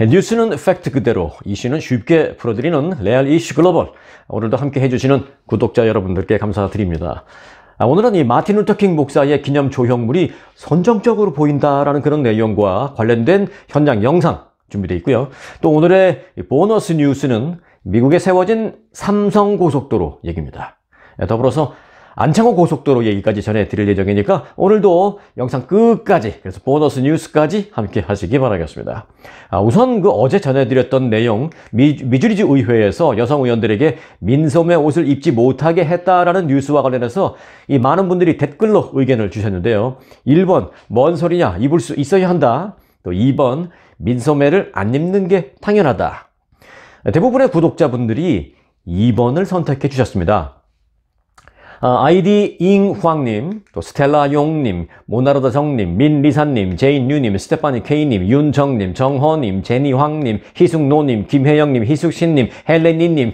뉴스는 팩트 그대로, 이슈는 쉽게 풀어드리는 레알 이슈 글로벌. 오늘도 함께 해주시는 구독자 여러분들께 감사드립니다. 아, 오늘은 이 마틴 루터킹 목사의 기념 조형물이 선정적으로 보인다라는 그런 내용과 관련된 현장 영상 준비되어 있고요. 또 오늘의 보너스 뉴스는 미국에 세워진 삼성 고속도로 얘기입니다. 예, 더불어서 안창호 고속도로 얘기까지 전해드릴 예정이니까 오늘도 영상 끝까지 그래서 보너스 뉴스까지 함께 하시기 바라겠습니다. 아, 우선 그 어제 전해드렸던 내용 미, 미주리주 의회에서 여성 의원들에게 민소매 옷을 입지 못하게 했다라는 뉴스와 관련해서 이 많은 분들이 댓글로 의견을 주셨는데요. 1번 뭔 소리냐 입을 수 있어야 한다. 또 2번 민소매를 안 입는 게 당연하다. 대부분의 구독자분들이 2번을 선택해 주셨습니다. 아, 아이디 잉황님, 또 스텔라 용님, 모나르다 정님, 민리사님, 제인유님, 스테파니 케이님, 윤정님, 정허님, 제니황님, 희숙노님, 김혜영님, 희숙신님, 헬레니님.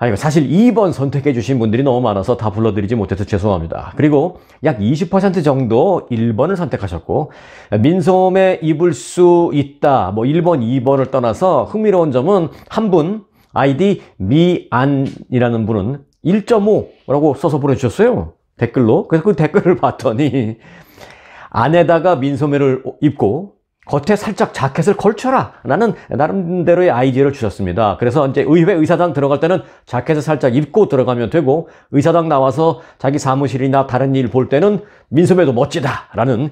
아이고, 사실 2번 선택해 주신 분들이 너무 많아서 다 불러드리지 못해서 죄송합니다. 그리고 약 20% 정도 1번을 선택하셨고, 민소매 입을 수 있다, 뭐 1번, 2번을 떠나서 흥미로운 점은 한 분, 아이디 미안이라는 분은 1.5라고 써서 보내주셨어요. 댓글로. 그래서 그 댓글을 봤더니 안에다가 민소매를 입고 겉에 살짝 자켓을 걸쳐라 라는 나름대로의 아이디어를 주셨습니다. 그래서 이제 의회 의사당 들어갈 때는 자켓을 살짝 입고 들어가면 되고 의사당 나와서 자기 사무실이나 다른 일 볼 때는 민소매도 멋지다 라는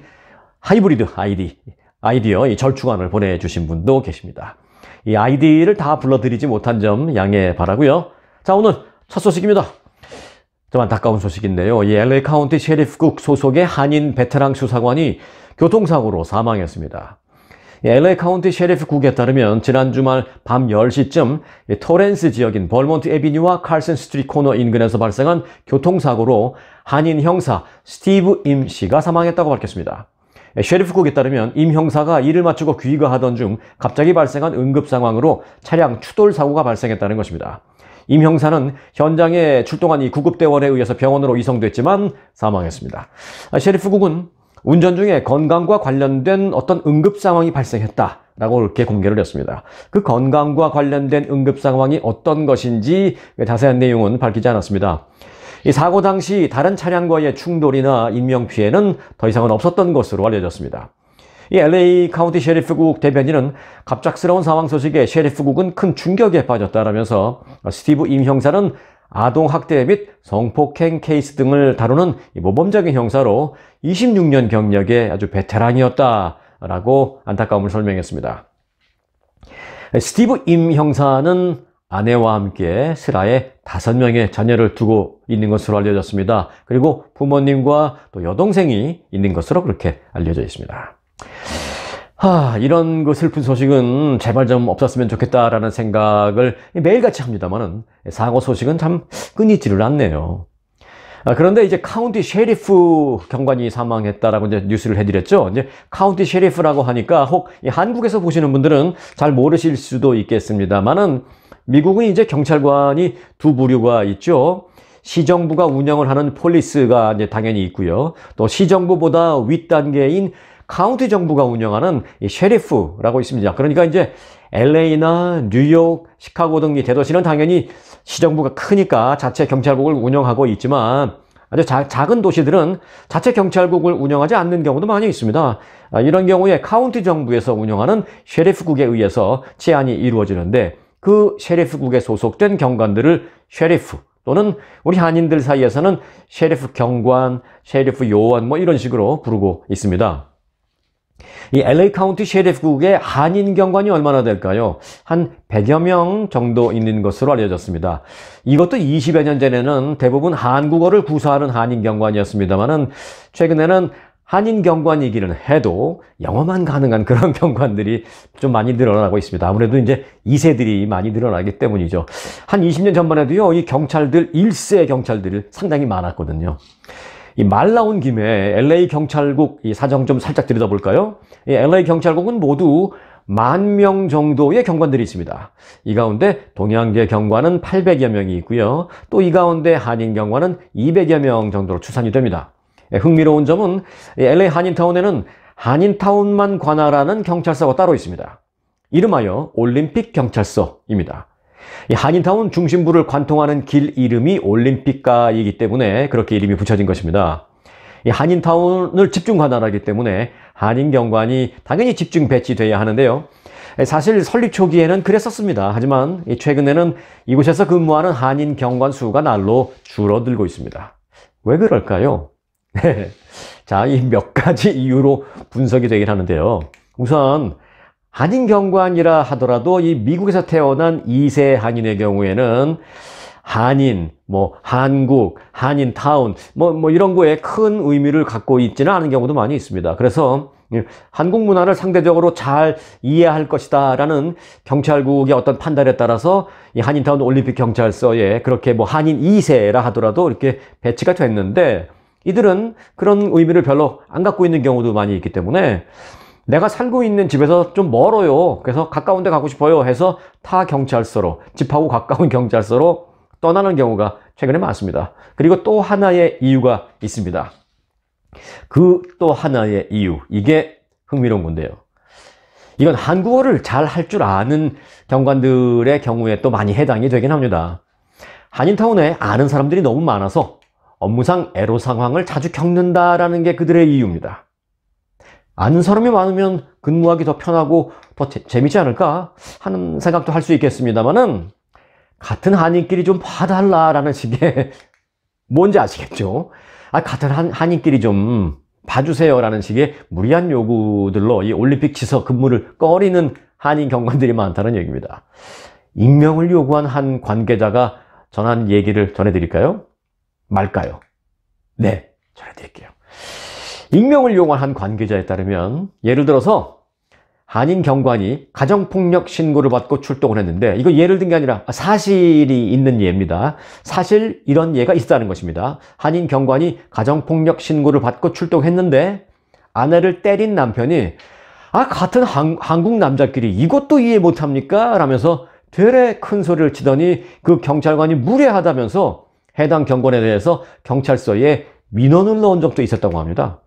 하이브리드 아이디, 아이디어 이 절충안을 보내주신 분도 계십니다. 이 아이디를 다 불러드리지 못한 점 양해 바라고요. 자 오늘 첫 소식입니다. 좀 안타까운 소식인데요. 이 LA 카운티 셰리프국 소속의 한인 베테랑 수사관이 교통사고로 사망했습니다. LA 카운티 셰리프국에 따르면 지난 주말 밤 10시쯤 토렌스 지역인 버몬트 에비뉴와 칼슨 스트리트 코너 인근에서 발생한 교통사고로 한인 형사 스티브 임 씨가 사망했다고 밝혔습니다. 셰리프국에 따르면 임 형사가 일을 마치고 귀가하던 중 갑자기 발생한 응급 상황으로 차량 추돌 사고가 발생했다는 것입니다. 임 형사는 현장에 출동한 이 구급대원에 의해서 병원으로 이송됐지만 사망했습니다. 셰리프국은 운전 중에 건강과 관련된 어떤 응급 상황이 발생했다. 라고 이렇게 공개를 했습니다. 그 건강과 관련된 응급 상황이 어떤 것인지 자세한 내용은 밝히지 않았습니다. 이 사고 당시 다른 차량과의 충돌이나 인명피해는 더 이상은 없었던 것으로 알려졌습니다. 이 LA 카운티 sheriff국 대변인은 갑작스러운 사망 소식에 sheriff국은 큰 충격에 빠졌다라면서 스티브 임 형사는 아동학대 및 성폭행 케이스 등을 다루는 모범적인 형사로 26년 경력의 아주 베테랑이었다라고 안타까움을 설명했습니다. 스티브 임 형사는 아내와 함께 슬하에 다섯 명의 자녀를 두고 있는 것으로 알려졌습니다. 그리고 부모님과 또 여동생이 있는 것으로 그렇게 알려져 있습니다. 하, 이런 그 슬픈 소식은 제발 좀 없었으면 좋겠다라는 생각을 매일같이 합니다만은 사고 소식은 참 끊이지를 않네요. 아, 그런데 이제 카운티 sheriff 경관이 사망했다라고 이제 뉴스를 해드렸죠. 이제 카운티 sheriff라고 하니까 혹 한국에서 보시는 분들은 잘 모르실 수도 있겠습니다만은 미국은 이제 경찰관이 두 부류가 있죠. 시정부가 운영을 하는 police가 이제 당연히 있고요. 또 시정부보다 윗 단계인 카운티 정부가 운영하는 이 sheriff라고 있습니다. 그러니까 이제 LA나 뉴욕, 시카고 등 이 대도시는 당연히 시정부가 크니까 자체 경찰국을 운영하고 있지만 아주 자, 작은 도시들은 자체 경찰국을 운영하지 않는 경우도 많이 있습니다. 아, 이런 경우에 카운티 정부에서 운영하는 sheriff국에 의해서 치안이 이루어지는데 그 sheriff국에 소속된 경관들을 sheriff 또는 우리 한인들 사이에서는 셰리프 경관, 셰리프 요원 뭐 이런 식으로 부르고 있습니다. 이 LA 카운티 셰리프국의 한인 경관이 얼마나 될까요? 한 100여 명 정도 있는 것으로 알려졌습니다. 이것도 20여 년 전에는 대부분 한국어를 구사하는 한인 경관이었습니다만은 최근에는 한인 경관이기는 해도 영어만 가능한 그런 경관들이 좀 많이 늘어나고 있습니다. 아무래도 이제 2세들이 많이 늘어나기 때문이죠. 한 20년 전만 해도요, 이 경찰들, 1세 경찰들이 상당히 많았거든요. 이 말 나온 김에 LA 경찰국 이 사정 좀 살짝 들여다볼까요? 이 LA 경찰국은 모두 만 명 정도의 경관들이 있습니다. 이 가운데 동양계 경관은 800여 명이 있고요. 또 이 가운데 한인 경관은 200여 명 정도로 추산이 됩니다. 예, 흥미로운 점은 LA 한인타운에는 한인타운만 관할하는 경찰서가 따로 있습니다. 이름하여 올림픽 경찰서입니다. 이 한인타운 중심부를 관통하는 길 이름이 올림픽가이기 때문에 그렇게 이름이 붙여진 것입니다. 이 한인타운을 집중 관할하기 때문에 한인경관이 당연히 집중 배치돼야 하는데요. 사실 설립 초기에는 그랬었습니다. 하지만 최근에는 이곳에서 근무하는 한인 경관 수가 날로 줄어들고 있습니다. 왜 그럴까요? 자, 이 몇 가지 이유로 분석이 되긴 하는데요. 우선 한인 경관이라 하더라도 이 미국에서 태어난 2세 한인의 경우에는 한인, 뭐 한국, 한인타운, 뭐, 뭐 이런 거에 큰 의미를 갖고 있지는 않은 경우도 많이 있습니다. 그래서 한국 문화를 상대적으로 잘 이해할 것이다 라는 경찰국의 어떤 판단에 따라서 이 한인타운 올림픽 경찰서에 그렇게 뭐 한인 2세라 하더라도 이렇게 배치가 됐는데 이들은 그런 의미를 별로 안 갖고 있는 경우도 많이 있기 때문에 내가 살고 있는 집에서 좀 멀어요. 그래서 가까운 데 가고 싶어요. 해서 타 경찰서로, 집하고 가까운 경찰서로 떠나는 경우가 최근에 많습니다. 그리고 또 하나의 이유가 있습니다. 그 또 하나의 이유. 이게 흥미로운 건데요. 이건 한국어를 잘 할 줄 아는 경관들의 경우에 또 많이 해당이 되긴 합니다. 한인타운에 아는 사람들이 너무 많아서 업무상 애로 상황을 자주 겪는다라는 게 그들의 이유입니다. 아는 사람이 많으면 근무하기 더 편하고 더 재, 재밌지 않을까 하는 생각도 할 수 있겠습니다만은 같은 한인끼리 좀 봐달라라는 식의 뭔지 아시겠죠? 아, 같은 한, 한인끼리 좀 봐주세요라는 식의 무리한 요구들로 이 올림픽 지서 근무를 꺼리는 한인 경관들이 많다는 얘기입니다. 익명을 요구한 한 관계자가 전한 얘기를 전해드릴까요? 말까요? 네, 전해드릴게요. 익명을 이용한 한 관계자에 따르면 예를 들어서 한인 경관이 가정폭력 신고를 받고 출동을 했는데 이거 예를 든 게 아니라 사실이 있는 예입니다. 사실 이런 예가 있다는 것입니다. 한인 경관이 가정폭력 신고를 받고 출동했는데 아내를 때린 남편이 아 같은 한, 한국 남자끼리 이것도 이해 못합니까? 라면서 되레 큰 소리를 치더니 그 경찰관이 무례하다면서 해당 경관에 대해서 경찰서에 민원을 넣은 적도 있었다고 합니다.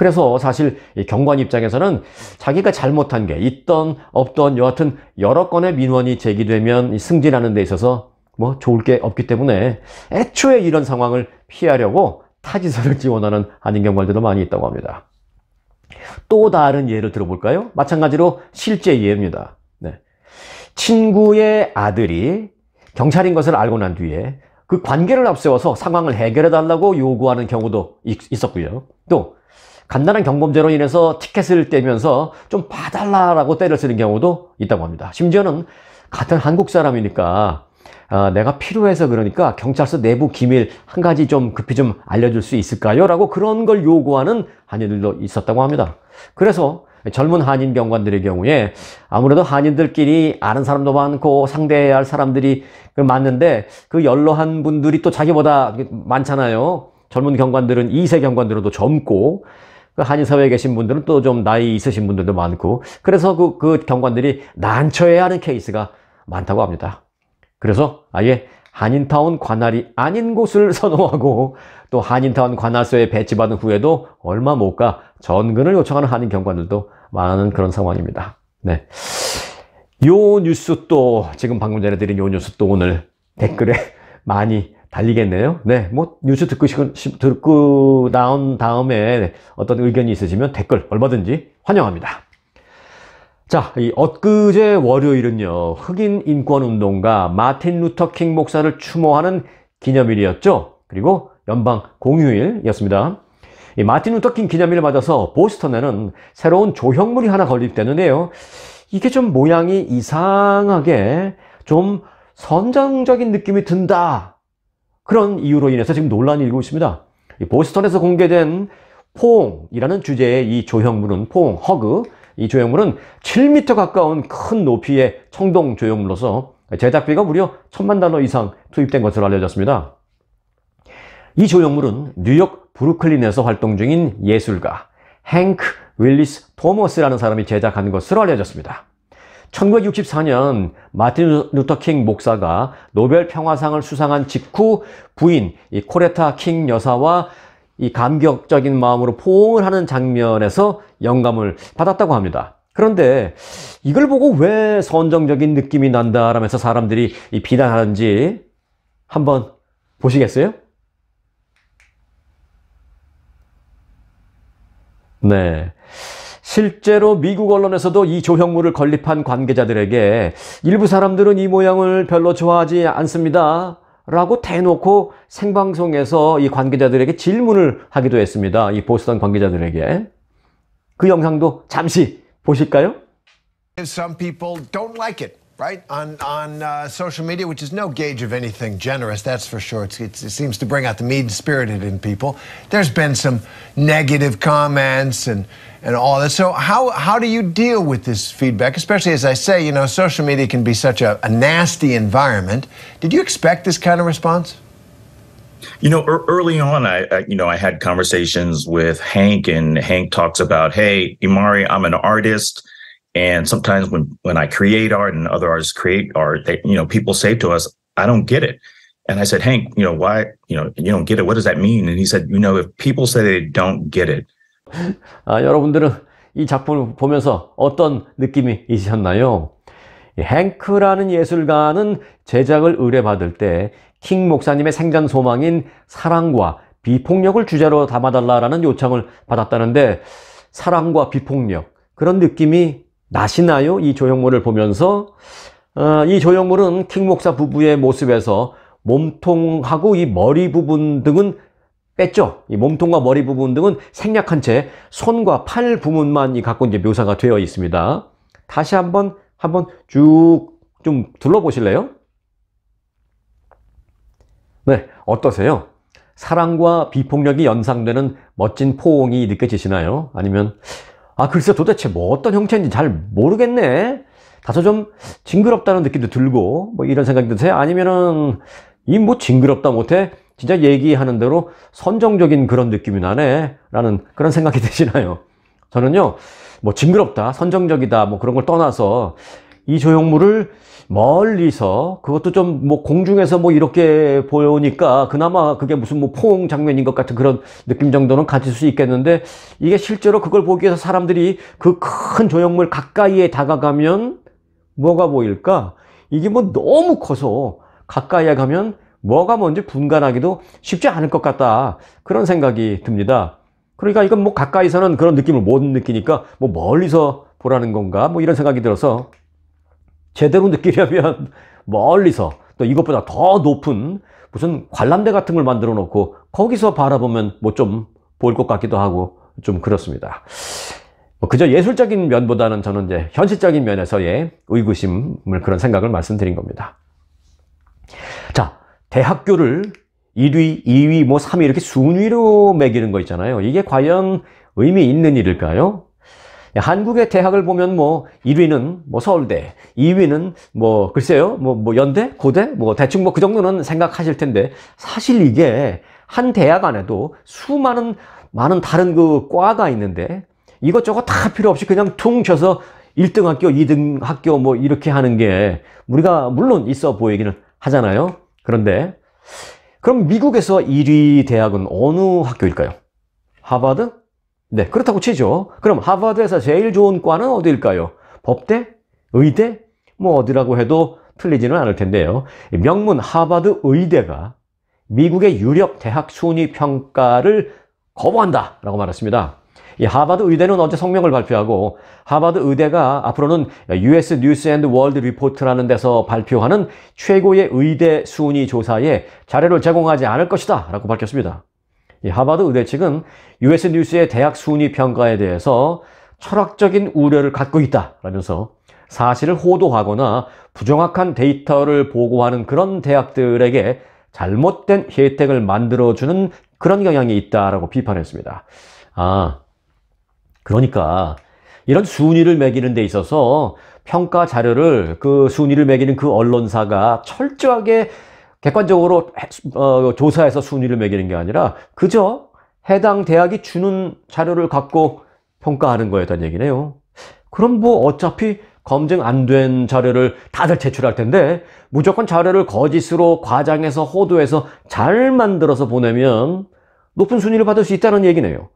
그래서 사실 경관 입장에서는 자기가 잘못한 게 있던 없던 여하튼 여러 건의 민원이 제기되면 승진하는 데 있어서 뭐 좋을 게 없기 때문에 애초에 이런 상황을 피하려고 타지서를 지원하는 한인 경관들도 많이 있다고 합니다. 또 다른 예를 들어볼까요? 마찬가지로 실제 예입니다. 네. 친구의 아들이 경찰인 것을 알고 난 뒤에 그 관계를 앞세워서 상황을 해결해 달라고 요구하는 경우도 있었고요. 또 간단한 경범죄로 인해서 티켓을 떼면서 좀 봐달라라고 때를 쓰는 경우도 있다고 합니다. 심지어는 같은 한국 사람이니까 아, 내가 필요해서 그러니까 경찰서 내부 기밀 한 가지 좀 급히 좀 알려줄 수 있을까요? 라고 그런 걸 요구하는 한인들도 있었다고 합니다. 그래서 젊은 한인 경관들의 경우에 아무래도 한인들끼리 아는 사람도 많고 상대해야 할 사람들이 많은데 그 연로한 분들이 또 자기보다 많잖아요. 젊은 경관들은 2세 경관들은 젊고 그 한인 사회에 계신 분들은 또 좀 나이 있으신 분들도 많고 그래서 그, 그 경관들이 난처해야 하는 케이스가 많다고 합니다. 그래서 아예 한인타운 관할이 아닌 곳을 선호하고 또 한인타운 관할소에 배치받은 후에도 얼마 못 가 전근을 요청하는 한인 경관들도 많은 그런 상황입니다. 네. 요 뉴스 또 지금 방금 전에 드린 요 뉴스 또 오늘 댓글에 많이 달리겠네요. 네, 뭐 뉴스 듣고 듣고 나온 다음에 어떤 의견이 있으시면 댓글 얼마든지 환영합니다. 자, 이 엊그제 월요일은요 흑인 인권 운동가 마틴 루터 킹 목사를 추모하는 기념일이었죠. 그리고 연방 공휴일이었습니다. 이 마틴 루터 킹 기념일을 맞아서 보스턴에는 새로운 조형물이 하나 건립되는데요. 이게 좀 모양이 이상하게 좀 선정적인 느낌이 든다. 그런 이유로 인해서 지금 논란이 일고 있습니다. 보스턴에서 공개된 포옹이라는 주제의 이 조형물은 포옹, hug, 이 조형물은 7m 가까운 큰 높이의 청동 조형물로서 제작비가 무려 천만 달러 이상 투입된 것으로 알려졌습니다. 이 조형물은 뉴욕 브루클린에서 활동 중인 예술가 행크 윌리스 토머스라는 사람이 제작한 것으로 알려졌습니다. 1964년 마틴 루터 킹 목사가 노벨 평화상을 수상한 직후 부인 이 코레타 킹 여사와 이 감격적인 마음으로 포옹을 하는 장면에서 영감을 받았다고 합니다. 그런데 이걸 보고 왜 선정적인 느낌이 난다라면서 사람들이 비난하는지 한번 보시겠어요? 네. 실제로 미국 언론에서도 이 조형물을 건립한 관계자들에게 일부 사람들은 이 모양을 별로 좋아하지 않습니다. 라고 대놓고 생방송에서 이 관계자들에게 질문을 하기도 했습니다. 이 보스턴 관계자들에게. 그 영상도 잠시 보실까요? Some people don't like it. Right? On on uh, social media, which is no gauge of anything generous, that's for sure. It's, it's, it seems to bring out the mean spirited in people. There's been some negative comments and and all that. So how how do you deal with this feedback? Especially as I say, you know, social media can be such a, a nasty environment. Did you expect this kind of response? You know, early on, I, I, you know I had conversations with Hank, and Hank talks about, "Hey, Imari, I'm an artist. And sometimes when when I create art and other artists create art, they, you know, people say to us, I don't get it. And I said, Hank, you know, why, you know, you don't get it. What does that mean? And he said, you know, if people say they don't get it. 아, 여러분들은 이 작품을 보면서 어떤 느낌이 있으셨나요? 행크라는 예술가는 제작을 의뢰받을 때 킹 목사님의 생전 소망인 사랑과 비폭력을 주제로 담아달라라는 요청을 받았다는데 사랑과 비폭력 그런 느낌이 나시나요? 이 조형물을 보면서 어, 이 조형물은 킹 목사 부부의 모습에서 몸통하고 이 머리 부분 등은 뺐죠. 이 몸통과 머리 부분 등은 생략한 채 손과 팔 부분만 갖고 이제 묘사가 되어 있습니다. 다시 한번 한번 쭉 좀 둘러보실래요? 네, 어떠세요? 사랑과 비폭력이 연상되는 멋진 포옹이 느껴지시나요? 아니면 아, 글쎄 도대체 뭐 어떤 형체인지 잘 모르겠네. 다소 좀 징그럽다는 느낌도 들고, 뭐 이런 생각이 드세요? 아니면은, 이 뭐 징그럽다 못해 진짜 얘기하는 대로 선정적인 그런 느낌이 나네. 라는 그런 생각이 드시나요? 저는요, 뭐 징그럽다, 선정적이다, 뭐 그런 걸 떠나서 이 조형물을 멀리서 그것도 좀 뭐 공중에서 뭐 이렇게 보니까 그나마 그게 무슨 뭐 포옹 장면인 것 같은 그런 느낌 정도는 가질 수 있겠는데 이게 실제로 그걸 보기 위해서 사람들이 그 큰 조형물 가까이에 다가가면 뭐가 보일까? 이게 뭐 너무 커서 가까이에 가면 뭐가 뭔지 분간하기도 쉽지 않을 것 같다. 그런 생각이 듭니다. 그러니까 이건 뭐 가까이서는 그런 느낌을 못 느끼니까 뭐 멀리서 보라는 건가? 뭐 이런 생각이 들어서 제대로 느끼려면 멀리서 또 이것보다 더 높은 무슨 관람대 같은 걸 만들어 놓고 거기서 바라보면 뭐 좀 보일 것 같기도 하고 좀 그렇습니다. 뭐 그저 예술적인 면보다는 저는 이제 현실적인 면에서의 의구심을 그런 생각을 말씀드린 겁니다. 자, 대학교를 1위, 2위, 뭐 3위 이렇게 순위로 매기는 거 있잖아요. 이게 과연 의미 있는 일일까요? 한국의 대학을 보면 뭐 1위는 뭐 서울대, 2위는 뭐 글쎄요, 뭐, 뭐 연대, 고대, 뭐 대충 뭐 그 정도는 생각하실 텐데 사실 이게 한 대학 안에도 수많은 많은 다른 그 과가 있는데 이것저것 다 필요 없이 그냥 퉁 쳐서 1등 학교, 2등 학교 뭐 이렇게 하는 게 우리가 물론 있어 보이기는 하잖아요. 그런데 그럼 미국에서 1위 대학은 어느 학교일까요? 하버드? 네, 그렇다고 치죠. 그럼 하버드에서 제일 좋은 과는 어디일까요? 법대? 의대? 뭐 어디라고 해도 틀리지는 않을 텐데요. 명문 하버드 의대가 미국의 유력 대학 순위 평가를 거부한다 라고 말했습니다. 이 하버드 의대는 어제 성명을 발표하고 하버드 의대가 앞으로는 US 앤드 월드 리포트라는 데서 발표하는 최고의 의대 순위 조사에 자료를 제공하지 않을 것이다 라고 밝혔습니다. 하버드 의대 측은 US News의 대학 순위 평가에 대해서 철학적인 우려를 갖고 있다 라면서 사실을 호도하거나 부정확한 데이터를 보고하는 그런 대학들에게 잘못된 혜택을 만들어주는 그런 경향이 있다라고 비판했습니다. 아, 그러니까 이런 순위를 매기는 데 있어서 평가 자료를 그 순위를 매기는 그 언론사가 철저하게 객관적으로 어, 조사해서 순위를 매기는 게 아니라 그저 해당 대학이 주는 자료를 갖고 평가하는 거였다는 얘기네요. 그럼 뭐 어차피 검증 안 된 자료를 다들 제출할 텐데 무조건 자료를 거짓으로 과장해서 호도해서 잘 만들어서 보내면 높은 순위를 받을 수 있다는 얘기네요.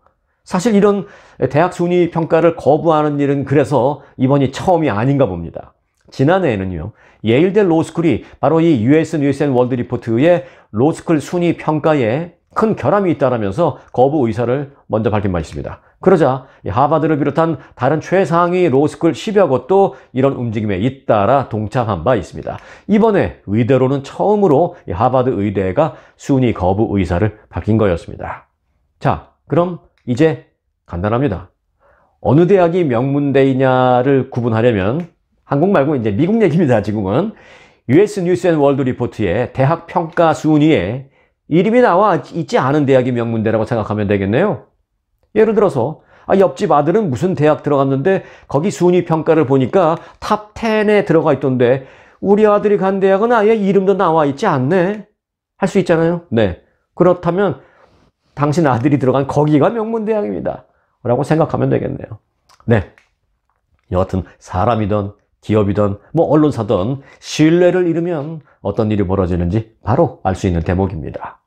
사실 이런 대학 순위 평가를 거부하는 일은 그래서 이번이 처음이 아닌가 봅니다. 지난해에는요, 예일대 로스쿨이 바로 이 US 뉴스 앤 월드 리포트의 로스쿨 순위 평가에 큰 결함이 있다라면서 거부 의사를 먼저 밝힌 바 있습니다. 그러자 하버드를 비롯한 다른 최상위 로스쿨 10여 곳도 이런 움직임에 잇따라 동참한 바 있습니다. 이번에 의대로는 처음으로 하버드 의대가 순위 거부 의사를 밝힌 거였습니다. 자, 그럼 이제 간단합니다. 어느 대학이 명문대이냐를 구분하려면 한국 말고 이제 미국 얘기입니다, 지금은. US 뉴스 앤 월드 리포트의 대학 평가 순위에 이름이 나와 있지 않은 대학이 명문대라고 생각하면 되겠네요. 예를 들어서 아, 옆집 아들은 무슨 대학 들어갔는데 거기 순위 평가를 보니까 top 10에 들어가 있던데 우리 아들이 간 대학은 아예 이름도 나와 있지 않네. 할 수 있잖아요. 네. 그렇다면 당신 아들이 들어간 거기가 명문대학입니다. 라고 생각하면 되겠네요. 네. 여하튼 사람이든 기업이든 뭐 언론사든 신뢰를 잃으면 어떤 일이 벌어지는지 바로 알 수 있는 대목입니다.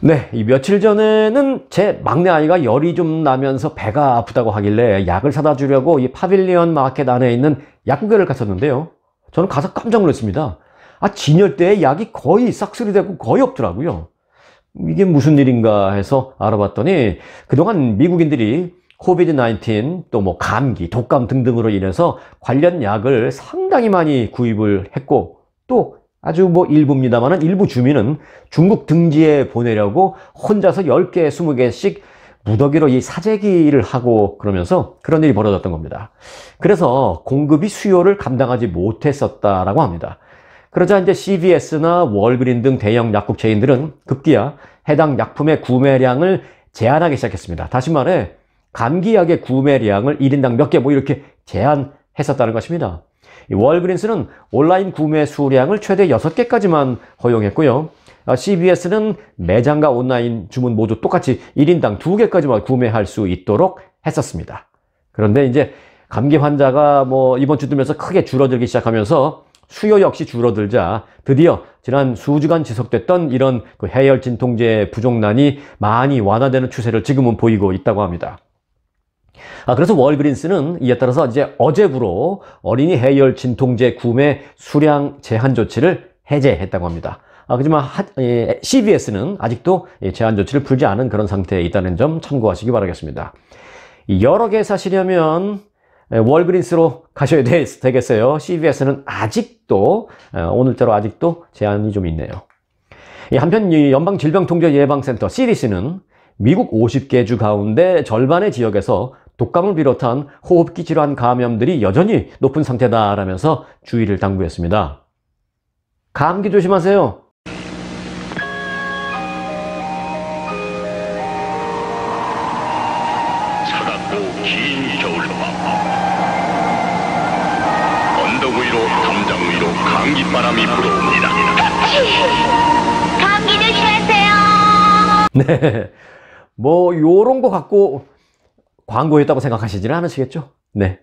네, 이 며칠 전에는 제 막내 아이가 열이 좀 나면서 배가 아프다고 하길래 약을 사다 주려고 이 파빌리언 마켓 안에 있는 약국에를 갔었는데요. 저는 가서 깜짝 놀랐습니다. 아, 진열대에 약이 거의 싹쓸이 되고 거의 없더라고요. 이게 무슨 일인가 해서 알아봤더니 그동안 미국인들이 코비드 19, 또 뭐 감기, 독감 등등으로 인해서 관련 약을 상당히 많이 구입을 했고 또 아주 뭐 일부입니다만은 일부 주민은 중국 등지에 보내려고 혼자서 10개, 20개씩 무더기로 이 사재기를 하고 그러면서 그런 일이 벌어졌던 겁니다. 그래서 공급이 수요를 감당하지 못했었다라고 합니다. 그러자 이제 CVS나 월그린 등 대형 약국 체인들은 급기야 해당 약품의 구매량을 제한하기 시작했습니다. 다시 말해 감기약의 구매량을 1인당 몇 개 뭐 이렇게 제한했었다는 것입니다. 월그린스는 온라인 구매 수량을 최대 6개까지만 허용했고요. CBS는 매장과 온라인 주문 모두 똑같이 1인당 2개까지만 구매할 수 있도록 했었습니다. 그런데 이제 감기 환자가 뭐 이번 주 들면서 크게 줄어들기 시작하면서 수요 역시 줄어들자 드디어 지난 수주간 지속됐던 이런 그 해열 진통제 부족난이 많이 완화되는 추세를 지금은 보이고 있다고 합니다. 아, 그래서 월그린스는 이에 따라서 이제 어제부로 어린이 해열 진통제 구매 수량 제한 조치를 해제했다고 합니다. 아, 하지만 예, CBS는 아직도 제한 조치를 풀지 않은 그런 상태에 있다는 점 참고하시기 바라겠습니다. 여러 개 사시려면 예, 월그린스로 가셔야 되겠어요. CVS는 아직도 어, 오늘자로 아직도 제한이 좀 있네요. 한편 연방질병통제예방센터 CDC는 미국 50개 주 가운데 절반의 지역에서 독감을 비롯한 호흡기 질환 감염들이 여전히 높은 상태다라면서 주의를 당부했습니다. 감기 조심하세요. 차갑고 긴 겨울밤 언덕 위로 담장 위로 감기바람이 불어옵니다. 감기 조심하세요. 네. 뭐 요런 거 갖고 광고했다고 생각하시지는 않으시겠죠? 네.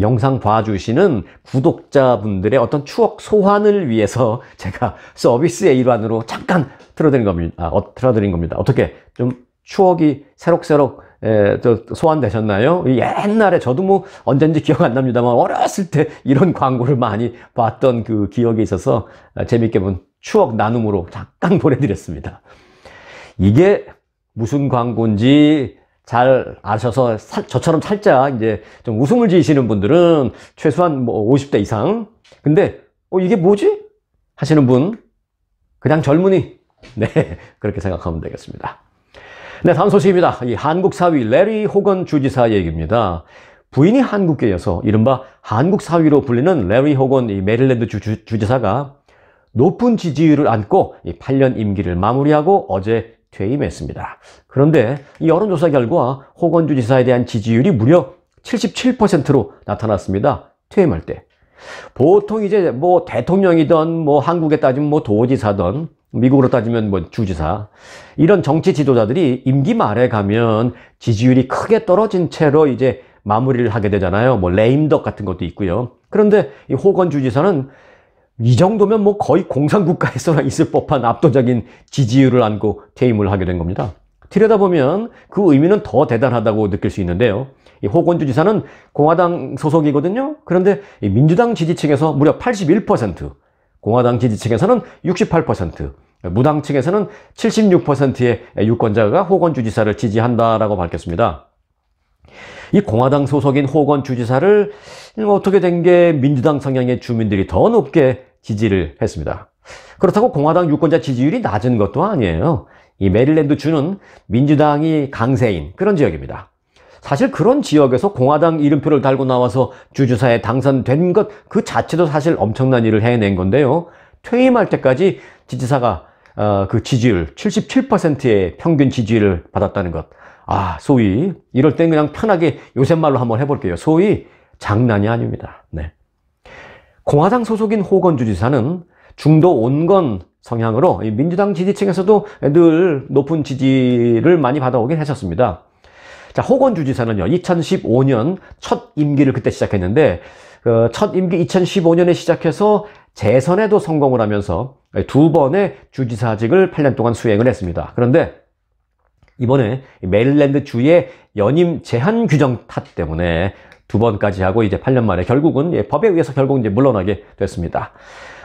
영상 봐주시는 구독자분들의 어떤 추억 소환을 위해서 제가 서비스의 일환으로 잠깐 틀어드린 겁니다. 아, 어, 틀어드린 겁니다. 어떻게 좀 추억이 새록새록 에, 저, 소환되셨나요? 옛날에 저도 뭐 언젠지 기억 안 납니다만 어렸을 때 이런 광고를 많이 봤던 그 기억이 있어서 재밌게 본 추억 나눔으로 잠깐 보내드렸습니다. 이게 무슨 광고인지 잘 아셔서 살, 저처럼 살짝 이제 좀 웃음을 지으시는 분들은 최소한 뭐 50대 이상. 근데 어 이게 뭐지? 하시는 분 그냥 젊은이. 네, 그렇게 생각하면 되겠습니다. 네, 다음 소식입니다. 이 한국 사위 래리 호건 주지사 얘기입니다. 부인이 한국계여서 이른바 한국 사위로 불리는 래리 호건 이 메릴랜드 주, 주, 주지사가 높은 지지율을 안고 8년 임기를 마무리하고 어제 퇴임했습니다. 그런데 이 여론조사 결과 호건주 지사에 대한 지지율이 무려 77%로 나타났습니다. 퇴임할 때. 보통 이제 뭐 대통령이든 뭐 한국에 따지면 뭐 도지사든 미국으로 따지면 뭐 주지사 이런 정치 지도자들이 임기 말에 가면 지지율이 크게 떨어진 채로 이제 마무리를 하게 되잖아요. 뭐 레임덕 같은 것도 있고요. 그런데 이 호건 주지사는 이 정도면 뭐 거의 공산국가에서나 있을 법한 압도적인 지지율을 안고 퇴임을 하게 된 겁니다. 들여다보면 그 의미는 더 대단하다고 느낄 수 있는데요. 이 호건주 지사는 공화당 소속이거든요. 그런데 민주당 지지층에서 무려 81%, 공화당 지지층에서는 68%, 무당 측에서는 76%의 유권자가 호건주 지사를 지지한다라고 밝혔습니다. 이 공화당 소속인 호건 주지사를 어떻게 된 게 민주당 성향의 주민들이 더 높게 지지를 했습니다. 그렇다고 공화당 유권자 지지율이 낮은 것도 아니에요. 이 메릴랜드 주는 민주당이 강세인 그런 지역입니다. 사실 그런 지역에서 공화당 이름표를 달고 나와서 주주사에 당선된 것 그 자체도 사실 엄청난 일을 해낸 건데요. 퇴임할 때까지 지지사가 어, 그 지지율 77%의 평균 지지율을 받았다는 것. 아, 소위 이럴 땐 그냥 편하게 요새 말로 한번 해볼게요. 소위 장난이 아닙니다. 네. 공화당 소속인 호건 주 지사는 중도 온건 성향으로 민주당 지지층에서도 늘 높은 지지를 많이 받아오긴 했었습니다. 자, 호건 주 지사는요, 2015년 첫 임기를 그때 시작했는데, 그 첫 임기 2015년에 시작해서 재선에도 성공을 하면서 두 번의 주지사직을 8년 동안 수행을 했습니다. 그런데 이번에 메릴랜드 주의 연임 제한 규정 탓 때문에 두 번까지 하고 이제 8년 만에 결국은 예, 법에 의해서 결국 이제 물러나게 됐습니다.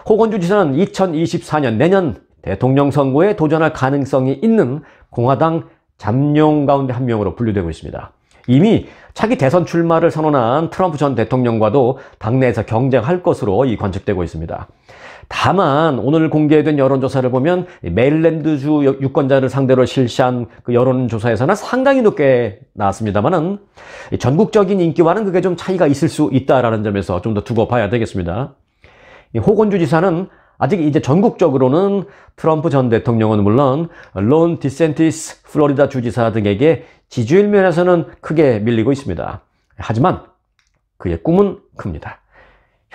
호건주 지사는 2024년 내년 대통령 선거에 도전할 가능성이 있는 공화당 잠룡 가운데 한 명으로 분류되고 있습니다. 이미 차기 대선 출마를 선언한 트럼프 전 대통령과도 당내에서 경쟁할 것으로 이 관측되고 있습니다. 다만 오늘 공개된 여론조사를 보면 메릴랜드주 유권자를 상대로 실시한 그 여론조사에서는 상당히 높게 나왔습니다만은 전국적인 인기와는 그게 좀 차이가 있을 수 있다라는 점에서 좀 더 두고 봐야 되겠습니다. 호건주 지사는 아직 이제 전국적으로는 트럼프 전 대통령은 물론 론 디센티스 플로리다 주지사 등에게 지지율 면에서는 크게 밀리고 있습니다. 하지만 그의 꿈은 큽니다.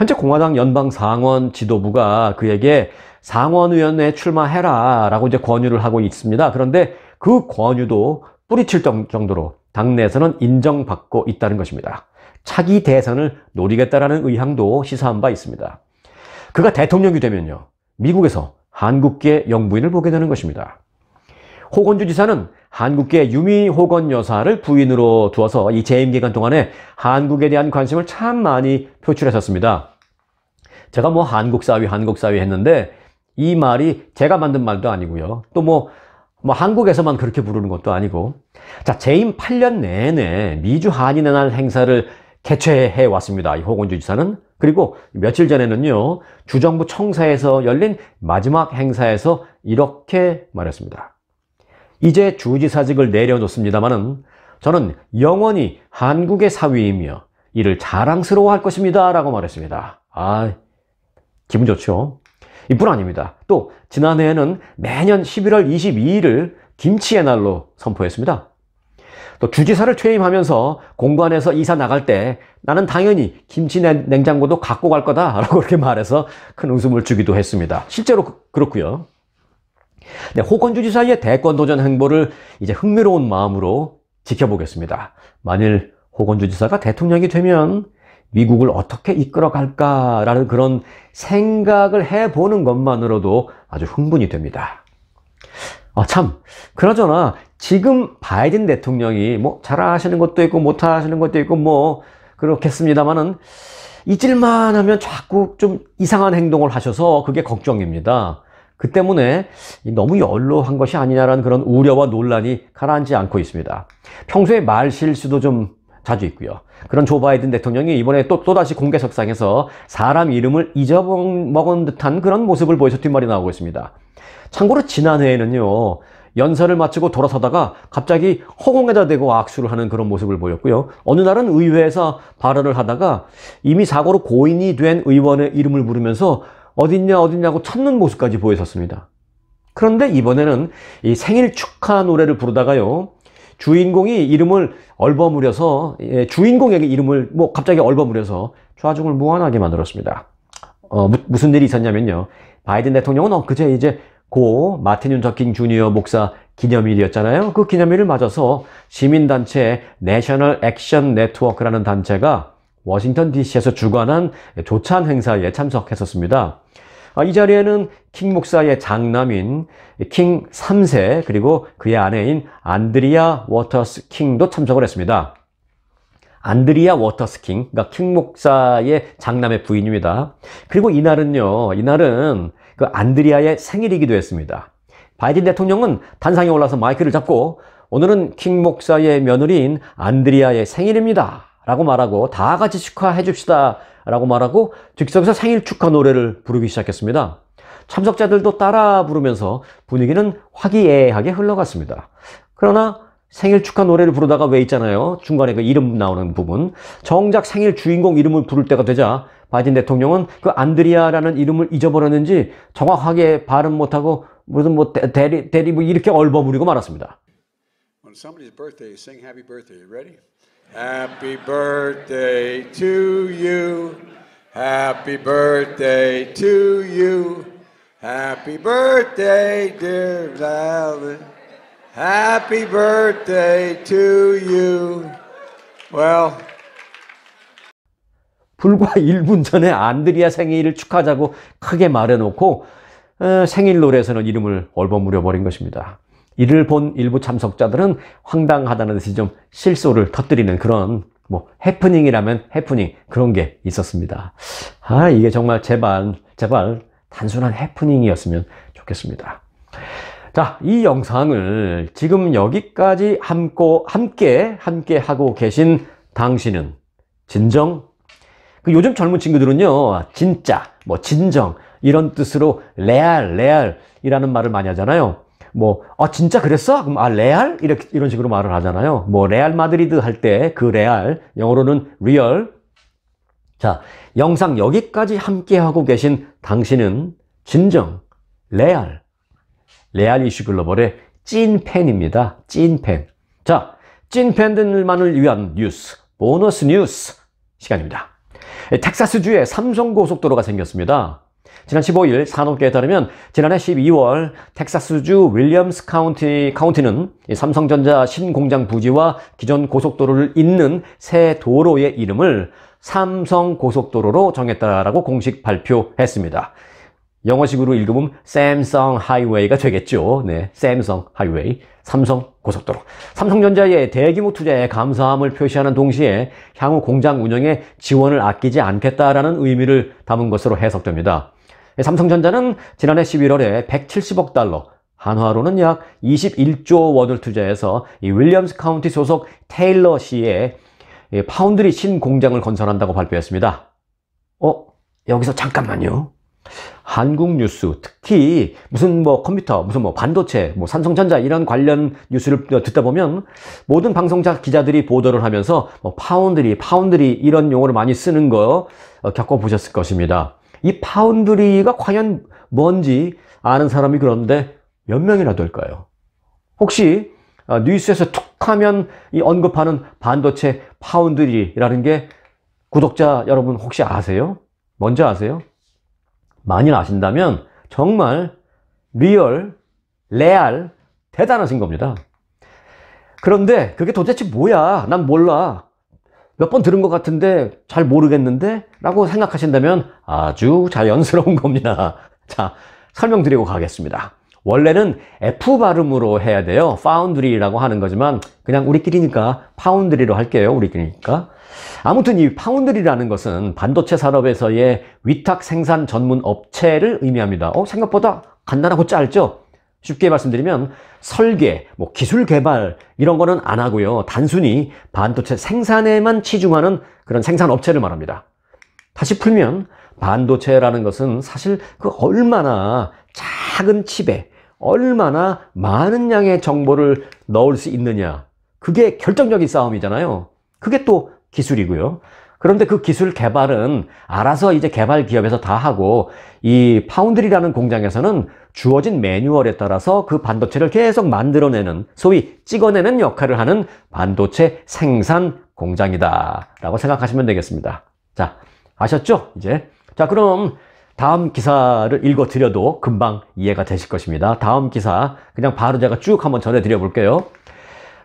현재 공화당 연방 상원 지도부가 그에게 상원의원에 출마해라 라고 이제 권유를 하고 있습니다. 그런데 그 권유도 뿌리칠 정도로 당내에서는 인정받고 있다는 것입니다. 차기 대선을 노리겠다라는 의향도 시사한 바 있습니다. 그가 대통령이 되면요. 미국에서 한국계 영부인을 보게 되는 것입니다. 호건주 지사는 한국계 유미 호건 여사를 부인으로 두어서 이 재임 기간 동안에 한국에 대한 관심을 참 많이 표출했었습니다. 제가 뭐 한국 사위, 한국 사위 했는데 이 말이 제가 만든 말도 아니고요. 또 뭐, 뭐 한국에서만 그렇게 부르는 것도 아니고. 자, 재임 8년 내내 미주 한인의 날 행사를 개최해 왔습니다. 이 호건주 지사는. 그리고 며칠 전에는요, 주정부 청사에서 열린 마지막 행사에서 이렇게 말했습니다. 이제 주지사직을 내려놓습니다만은 저는 영원히 한국의 사위이며 이를 자랑스러워할 것입니다. 라고 말했습니다. 아, 기분 좋죠? 이뿐 아닙니다. 또 지난해에는 매년 11월 22일을 김치의 날로 선포했습니다. 또 주지사를 퇴임하면서 공관에서 이사 나갈 때 나는 당연히 김치 냉장고도 갖고 갈 거다 라고 그렇게 말해서 큰 웃음을 주기도 했습니다. 실제로 그, 그렇고요. 네, 호건주 지사의 대권 도전 행보를 이제 흥미로운 마음으로 지켜보겠습니다. 만일 호건주 지사가 대통령이 되면 미국을 어떻게 이끌어갈까라는 그런 생각을 해보는 것만으로도 아주 흥분이 됩니다. 아, 참, 그러잖아. 지금 바이든 대통령이 뭐 잘하시는 것도 있고 못하시는 것도 있고 뭐 그렇겠습니다만은 잊을만 하면 자꾸 좀 이상한 행동을 하셔서 그게 걱정입니다. 그 때문에 너무 연로한 것이 아니냐라는 그런 우려와 논란이 가라앉지 않고 있습니다. 평소에 말 실수도 좀 자주 있고요. 그런 조 바이든 대통령이 이번에 또, 또다시 공개석상에서 사람 이름을 잊어먹은 듯한 그런 모습을 보여서 뒷말이 나오고 있습니다. 참고로 지난해에는요, 연설을 마치고 돌아서다가 갑자기 허공에다 대고 악수를 하는 그런 모습을 보였고요. 어느 날은 의회에서 발언을 하다가 이미 사고로 고인이 된 의원의 이름을 부르면서 어딨냐 어딨냐고 찾는 모습까지 보였었습니다. 그런데 이번에는 이 생일 축하 노래를 부르다가요. 주인공이 이름을 얼버무려서 예, 주인공에게 이름을 뭐 갑자기 얼버무려서 좌중을 무한하게 만들었습니다. 어, 무, 무슨 일이 있었냐면요. 바이든 대통령은 엊그제 이제 고 마틴 루터 킹 주니어 목사 기념일이었잖아요. 그 기념일을 맞아서 시민단체 National Action Network라는 단체가 워싱턴 DC에서 주관한 조찬 행사에 참석했었습니다. 아, 이 자리에는 킹 목사의 장남인 킹 3세 그리고 그의 아내인 안드리아 워터스 킹도 참석을 했습니다. 안드리아 워터스 킹, 그러니까 킹 목사의 장남의 부인입니다. 그리고 이날은요, 이날은 그 안드리아의 생일이기도 했습니다. 바이든 대통령은 단상에 올라서 마이크를 잡고 오늘은 킹 목사의 며느리인 안드리아의 생일입니다. 라고 말하고 다 같이 축하해 줍시다. 라고 말하고 즉석에서 생일 축하 노래를 부르기 시작했습니다. 참석자들도 따라 부르면서 분위기는 화기애애하게 흘러갔습니다. 그러나 생일 축하 노래를 부르다가 왜 있잖아요. 중간에 그 이름 나오는 부분. 정작 생일 주인공 이름을 부를 때가 되자 바이든 대통령은 그 안드리아라는 이름을 잊어버렸는지 정확하게 발음 못하고 무슨 뭐 대리, 대리 뭐 이렇게 얼버무리고 말았습니다. Happy birthday. To you. Happy birthday to you. Happy birthday, dear Valen. Happy birthday to you. Well, 불과 1분 전에 안드리아 생일을 축하하자고 크게 말해놓고 어, 생일 노래에서는 이름을 얼버무려 버린 것입니다. 이를 본 일부 참석자들은 황당하다는 듯이 좀 실소를 터뜨리는 그런 뭐 해프닝이라면 해프닝 그런 게 있었습니다. 아 이게 정말 제발 제발 단순한 해프닝이었으면 좋겠습니다. 자, 이 영상을 지금 여기까지 함고, 함께, 함께 하고 계신 당신은 진정? 그 요즘 젊은 친구들은요, 진짜, 뭐, 진정, 이런 뜻으로 레알, 레알이라는 말을 많이 하잖아요. 뭐, 아, 진짜 그랬어? 그럼, 아, 레알? 이렇게, 이런 식으로 말을 하잖아요. 뭐, 레알 마드리드 할 때 그 레알, 영어로는 real. 자, 영상 여기까지 함께 하고 계신 당신은 진정, 레알, 레알 이슈 글로벌의 찐팬입니다. 찐팬. 자, 찐팬들만을 위한 뉴스, 보너스 뉴스 시간입니다. 텍사스주에 삼성고속도로가 생겼습니다. 지난 15일 산업계에 따르면 지난해 12월 텍사스주 윌리엄스 카운티, 카운티는 삼성전자 신공장 부지와 기존 고속도로를 잇는 새 도로의 이름을 삼성고속도로로 정했다라고 공식 발표했습니다. 영어식으로 읽으면 Samsung Highway가 되겠죠. 네, Samsung Highway, 삼성 고속도로. 삼성전자의 대규모 투자에 감사함을 표시하는 동시에 향후 공장 운영에 지원을 아끼지 않겠다라는 의미를 담은 것으로 해석됩니다. 삼성전자는 지난해 11월에 170억 달러, 한화로는 약 21조 원을 투자해서 이 윌리엄스 카운티 소속 테일러 시의 파운드리 신공장을 건설한다고 발표했습니다. 어? 여기서 잠깐만요. 한국 뉴스, 특히 무슨 뭐 컴퓨터, 무슨 뭐 반도체, 뭐 삼성전자 이런 관련 뉴스를 듣다 보면 모든 방송자 기자들이 보도를 하면서 뭐 파운드리, 파운드리 이런 용어를 많이 쓰는 거 어, 겪어보셨을 것입니다. 이 파운드리가 과연 뭔지 아는 사람이 그런데 몇 명이나 될까요? 혹시 어, 뉴스에서 툭 하면 이 언급하는 반도체 파운드리라는 게 구독자 여러분 혹시 아세요? 뭔지 아세요? 많이 아신다면 정말 real, 레알, 대단하신 겁니다. 그런데 그게 도대체 뭐야? 난 몰라. 몇 번 들은 것 같은데 잘 모르겠는데? 라고 생각하신다면 아주 자연스러운 겁니다. 자, 설명드리고 가겠습니다. 원래는 F 발음으로 해야 돼요. 파운드리라고 하는 거지만 그냥 우리끼리니까 파운드리로 할게요. 우리끼리니까. 아무튼 이 파운드리라는 것은 반도체 산업에서의 위탁 생산 전문 업체를 의미합니다. 어, 생각보다 간단하고 짧죠? 쉽게 말씀드리면 설계, 뭐 기술 개발 이런 거는 안 하고요. 단순히 반도체 생산에만 치중하는 그런 생산 업체를 말합니다. 다시 풀면 반도체라는 것은 사실 그 얼마나 작은 칩에 얼마나 많은 양의 정보를 넣을 수 있느냐. 그게 결정적인 싸움이잖아요. 그게 또 기술이고요. 그런데 그 기술 개발은 알아서 이제 개발 기업에서 다 하고 이 파운드리라는 공장에서는 주어진 매뉴얼에 따라서 그 반도체를 계속 만들어내는 소위 찍어내는 역할을 하는 반도체 생산 공장이다 라고 생각하시면 되겠습니다. 자, 아셨죠? 이제. 자, 그럼 다음 기사를 읽어 드려도 금방 이해가 되실 것입니다. 다음 기사 그냥 바로 제가 쭉 한번 전해 드려 볼게요.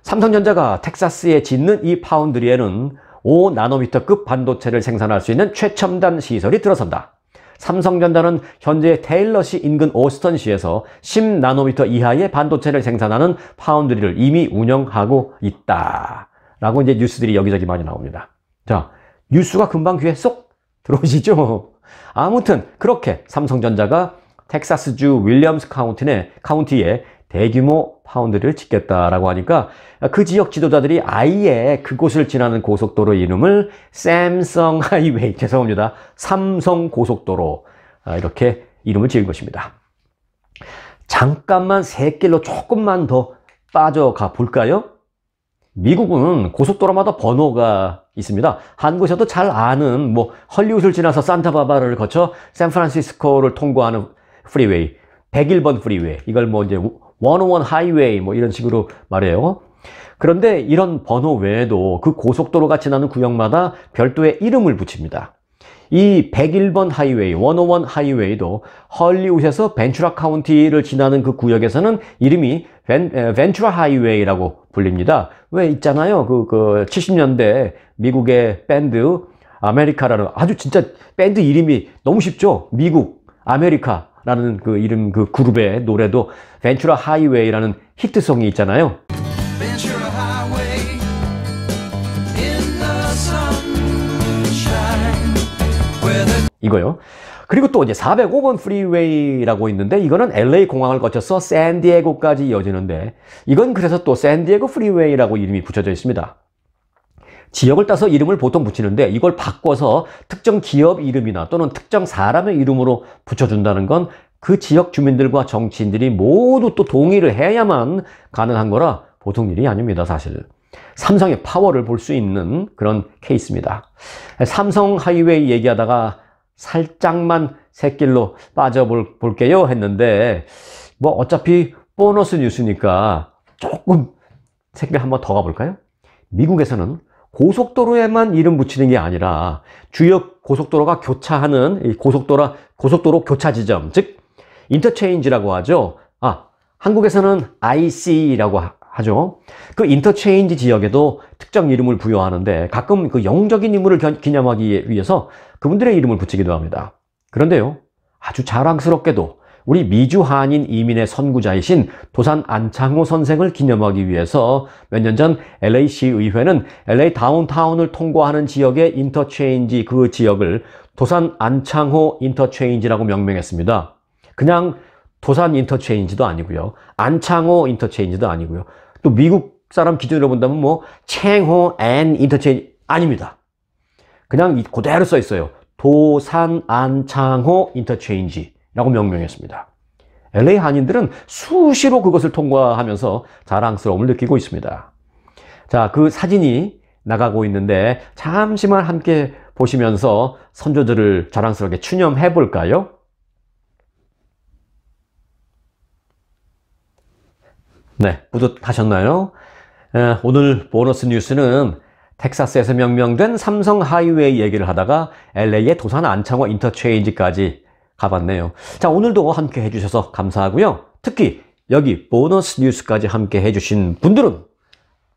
삼성전자가 텍사스에 짓는 이 파운드리에는 5나노미터급 반도체를 생산할 수 있는 최첨단 시설이 들어선다. 삼성전자는 현재 테일러시 인근 오스턴시에서 10나노미터 이하의 반도체를 생산하는 파운드리를 이미 운영하고 있다. 라고 이제 뉴스들이 여기저기 많이 나옵니다. 자, 뉴스가 금방 귀에 쏙 들어오시죠? 아무튼 그렇게 삼성전자가 텍사스주 윌리엄스 카운티에, 카운티에 대규모 파운드리를 짓겠다라고 하니까 그 지역 지도자들이 아예 그곳을 지나는 고속도로 이름을 Samsung Highway, 죄송합니다. 삼성 고속도로 아, 이렇게 이름을 지은 것입니다. 잠깐만 샛길로 조금만 더 빠져가 볼까요? 미국은 고속도로마다 번호가 있습니다. 한국에서도 잘 아는 뭐 헐리우드를 지나서 산타바바라를 거쳐 샌프란시스코를 통과하는 freeway, 101번 freeway. 이걸 뭐 이제 101 하이웨이 뭐 이런 식으로 말해요. 그런데 이런 번호 외에도 그 고속도로가 지나는 구역마다 별도의 이름을 붙입니다. 이 101번 하이웨이, 101 하이웨이도 헐리우드에서 벤츄라 카운티를 지나는 그 구역에서는 이름이 벤, 벤츄라 하이웨이라고 불립니다. 왜 있잖아요. 그, 그 70년대 미국의 밴드 아메리카라는 아주 진짜 밴드 이름이 너무 쉽죠. 미국, 아메리카 라는 그 이름 그 그룹의 노래도 벤츄라 하이웨이라는 히트송이 있잖아요. 이거요. 그리고 또 이제 405번 freeway라고 있는데 이거는 LA 공항을 거쳐서 샌디에고까지 이어지는데 이건 그래서 또 샌디에고 freeway라고 이름이 붙여져 있습니다. 지역을 따서 이름을 보통 붙이는데 이걸 바꿔서 특정 기업 이름이나 또는 특정 사람의 이름으로 붙여준다는 건 그 지역 주민들과 정치인들이 모두 또 동의를 해야만 가능한 거라 보통 일이 아닙니다, 사실. 삼성의 파워를 볼 수 있는 그런 케이스입니다. 삼성 하이웨이 얘기하다가 살짝만 샛길로 빠져볼게요 했는데 뭐 어차피 보너스 뉴스니까 조금 샛길 한번 더 가볼까요? 미국에서는 고속도로에만 이름 붙이는 게 아니라 주요 고속도로가 교차하는 이 고속도로 고속도로 교차 지점 즉 인터체인지라고 하죠. 아 한국에서는 IC라고 하죠. 그 인터체인지 지역에도 특정 이름을 부여하는데 가끔 그 영적인 인물을 기념하기 위해서 그분들의 이름을 붙이기도 합니다. 그런데요, 아주 자랑스럽게도 우리 미주 한인 이민의 선구자이신 도산 안창호 선생을 기념하기 위해서 몇 년 전 LA시 의회는 LA 다운타운을 통과하는 지역의 인터체인지 그 지역을 도산 안창호 인터체인지라고 명명했습니다. 그냥 도산 인터체인지도 아니고요. 안창호 인터체인지도 아니고요. 또 미국 사람 기준으로 본다면 뭐 챙호 앤 인터체인지 아닙니다. 그냥 그대로 써 있어요. 도산 안창호 인터체인지 라고 명명했습니다. LA 한인들은 수시로 그것을 통과하면서 자랑스러움을 느끼고 있습니다. 자, 그 사진이 나가고 있는데 잠시만 함께 보시면서 선조들을 자랑스럽게 추념해 볼까요? 네, 뿌듯하셨나요? 에, 오늘 보너스 뉴스는 텍사스에서 명명된 삼성 하이웨이 얘기를 하다가 LA의 도산 안창호 인터체인지까지 가봤네요. 자, 오늘도 함께 해주셔서 감사하고요. 특히 여기 보너스 뉴스까지 함께 해주신 분들은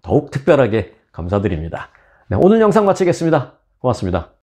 더욱 특별하게 감사드립니다. 네, 오늘 영상 마치겠습니다. 고맙습니다.